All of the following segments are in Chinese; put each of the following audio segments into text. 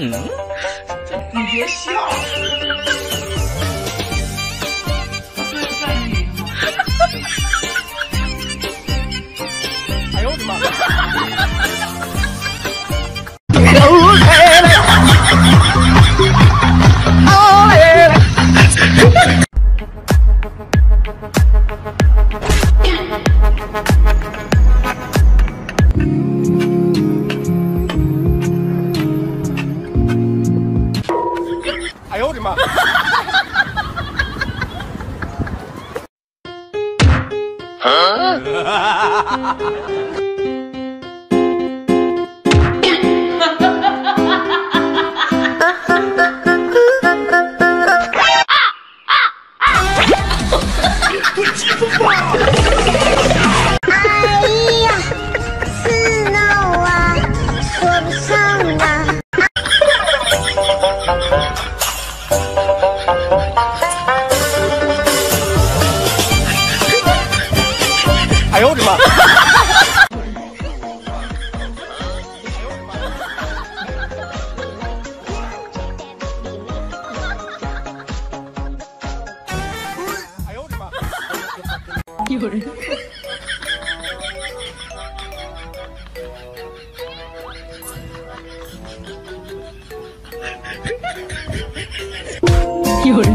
嗯，你别笑。我的妈！哎呦我的妈！有人。有人。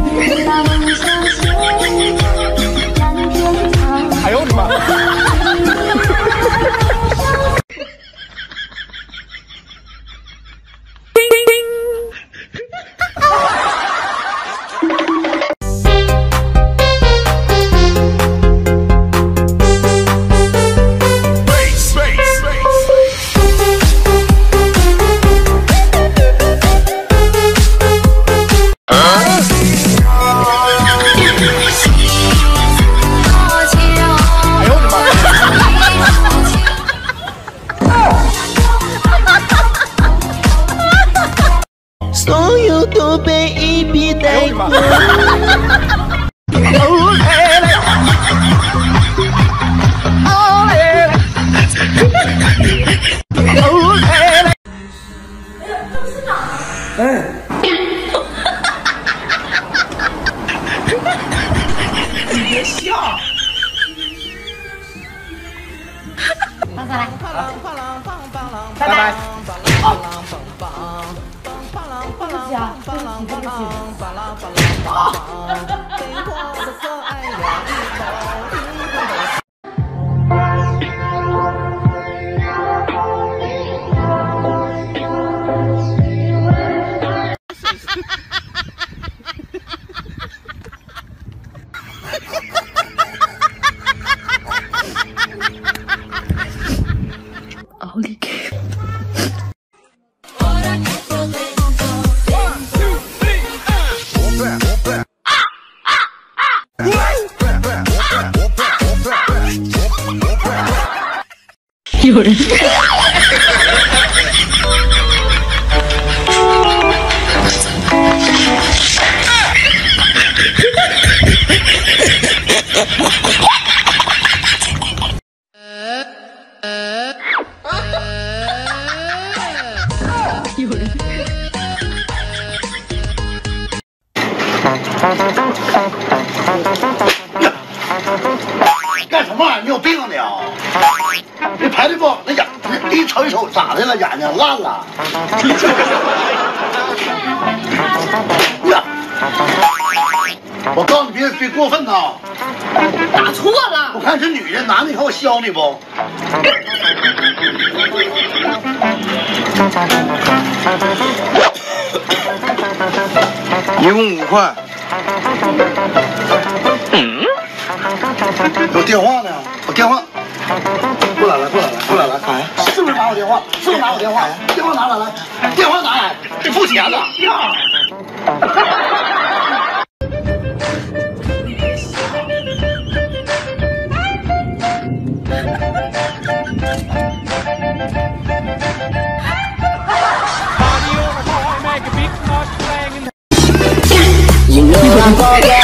奥利给！有 呀！我告诉你别别过分呐！打错了。我看是女的，男的，你看我削你不？一共五块。嗯有电话呢？我电话。过来了，过来了，过来了！哎，是不是拿我电话？是不是拿我电话？电话拿来，来，电话拿来，得付钱了。哎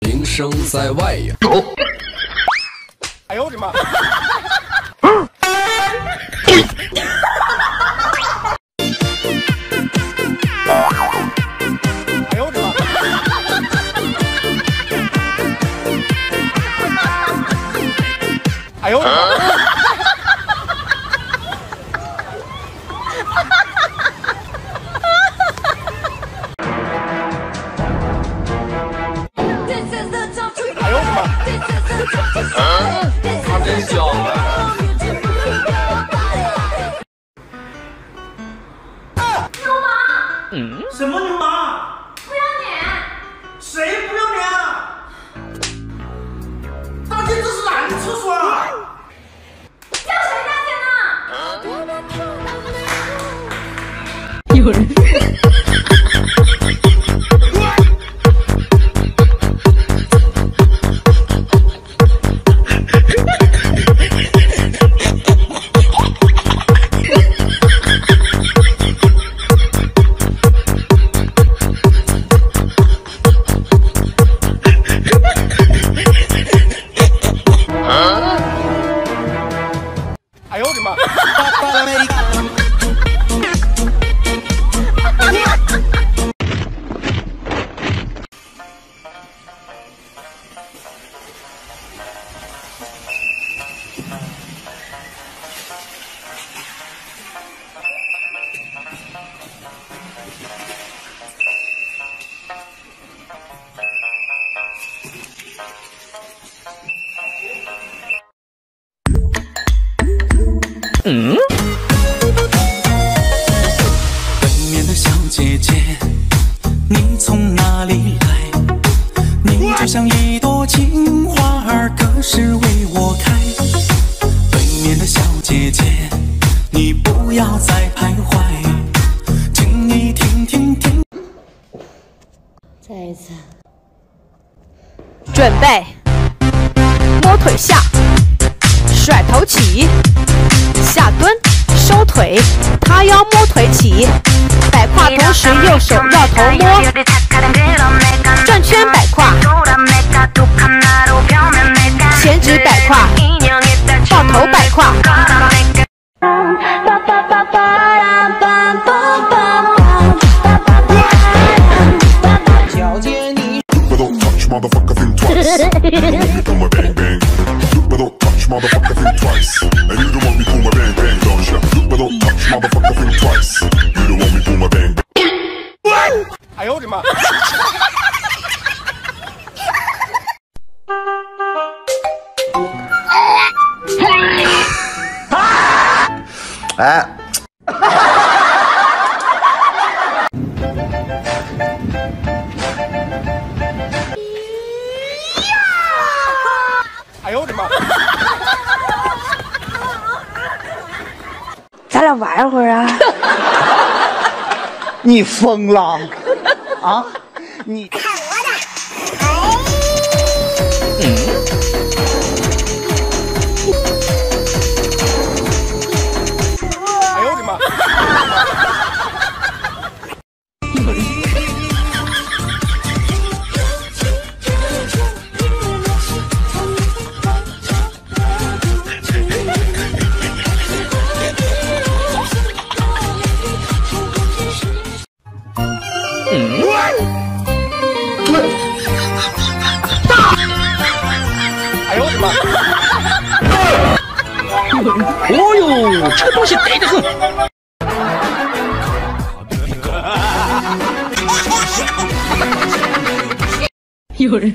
名声在外呀。哎呦我的妈！哎呦我的妈！哎呦我的妈！他真香。什么流氓？嗯对面的小姐姐，你从哪里来？你就像一朵情花儿，可是为我开。对面的小姐姐，你不要再徘徊，请你听听听。再一次，准备，摸腿下，甩头起，下蹲，收腿，塌腰摸腿起，摆胯同时右手绕头摸，转圈摆胯，前指摆胯，抱头摆胯。哎，哎呦我的妈！咱俩玩一会儿啊！你疯了啊？你看我的哎哦呦，这个东西得得很。有人，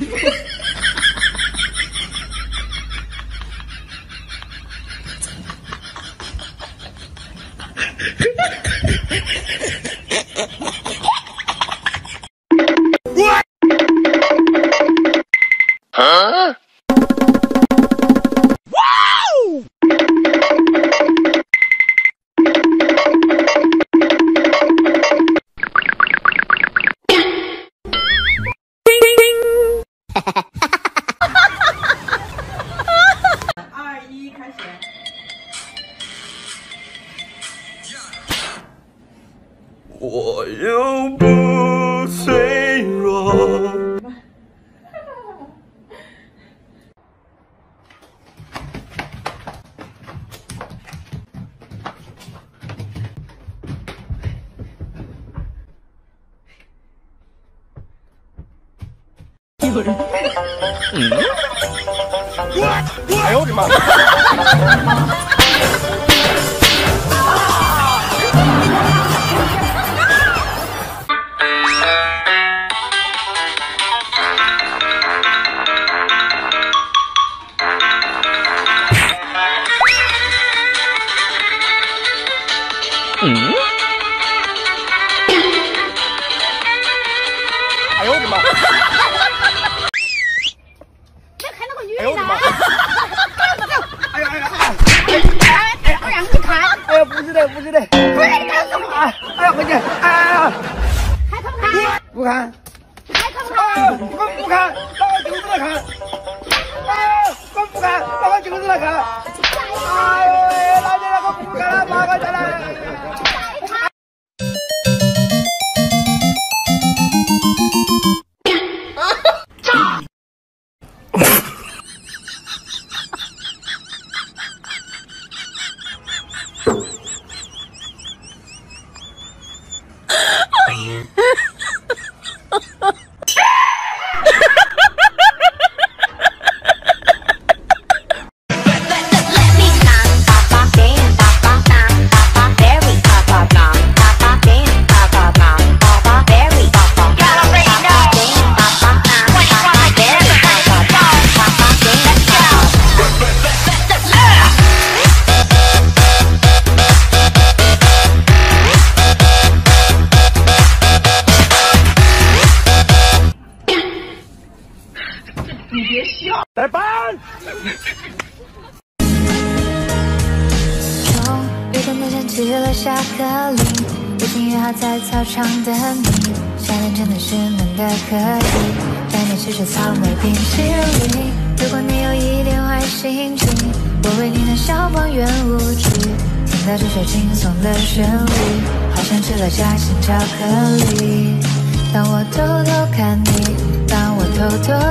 有人。哎呦我的妈！哎哎？哎呀回去！哎呀！还看不看？不看。还看不哎，看？我不看，拿我镜子来看。哎，我不看，拿我镜子来看。等到想起了下课铃，已经约好在操场等你。夏天真的是闷的可以，带你去吃草莓冰淇淋。如果你有一点坏心情，我为你拿小方圆舞曲，听到这首轻松的旋律，好像吃了夹心巧克力。当我偷偷看你，当我偷偷。